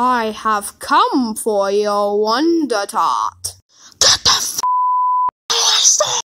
I have come for your Wonder talk.